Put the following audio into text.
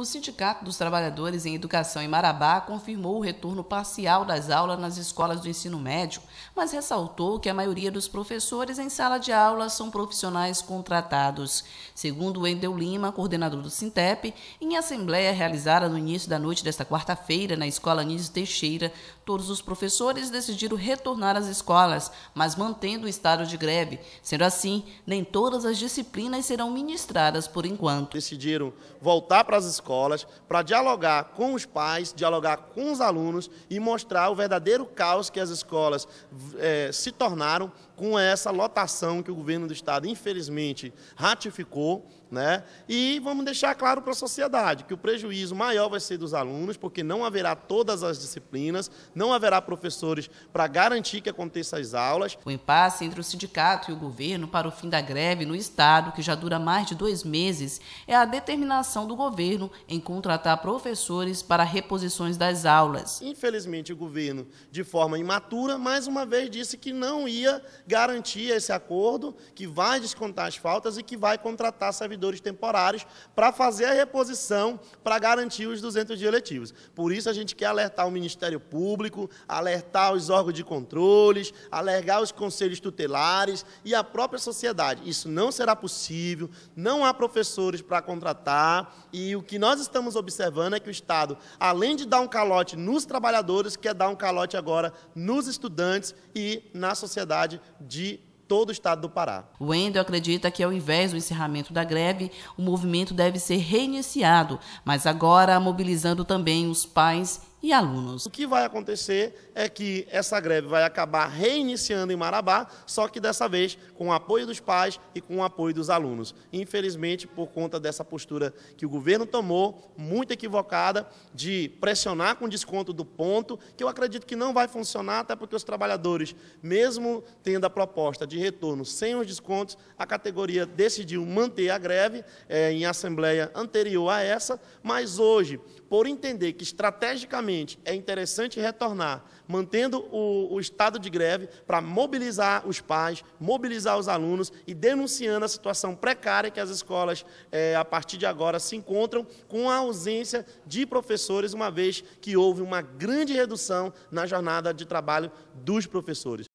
O Sindicato dos Trabalhadores em Educação em Marabá confirmou o retorno parcial das aulas nas escolas do ensino médio, mas ressaltou que a maioria dos professores em sala de aula são profissionais contratados. Segundo Wendel Lima, coordenador do Sintep, em assembleia realizada no início da noite desta quarta-feira na Escola Nísio Teixeira, todos os professores decidiram retornar às escolas, mas mantendo o estado de greve. Sendo assim, nem todas as disciplinas serão ministradas por enquanto. Decidiram voltar para as escolas escolas para dialogar com os pais, dialogar com os alunos e mostrar o verdadeiro caos que as escolas é, se tornaram com essa lotação que o governo do Estado, infelizmente, ratificou. Né? E vamos deixar claro para a sociedade que o prejuízo maior vai ser dos alunos, porque não haverá todas as disciplinas, não haverá professores para garantir que aconteça as aulas. O impasse entre o sindicato e o governo para o fim da greve no Estado, que já dura mais de dois meses, é a determinação do governo em contratar professores para reposições das aulas. Infelizmente, o governo, de forma imatura, mais uma vez disse que não ia garantir esse acordo, que vai descontar as faltas e que vai contratar servidores temporários para fazer a reposição para garantir os 200 dias letivos. Por isso, a gente quer alertar o Ministério Público, alertar os órgãos de controles, alertar os conselhos tutelares e a própria sociedade. Isso não será possível, não há professores para contratar e o que nós estamos observando é que o Estado, além de dar um calote nos trabalhadores, quer dar um calote agora nos estudantes e na sociedade de todo o estado do Pará. O Wendel acredita que, ao invés do encerramento da greve, o movimento deve ser reiniciado, mas agora mobilizando também os pais e alunos. O que vai acontecer é que essa greve vai acabar reiniciando em Marabá, só que dessa vez com o apoio dos pais e com o apoio dos alunos. Infelizmente, por conta dessa postura que o governo tomou, muito equivocada, de pressionar com desconto do ponto, que eu acredito que não vai funcionar, até porque os trabalhadores, mesmo tendo a proposta de retorno sem os descontos, a categoria decidiu manter a greve é, em assembleia anterior a essa, mas hoje, por entender que estrategicamente é interessante retornar, mantendo o, o estado de greve para mobilizar os pais, mobilizar os alunos e denunciando a situação precária que as escolas, é, a partir de agora, se encontram com a ausência de professores, uma vez que houve uma grande redução na jornada de trabalho dos professores.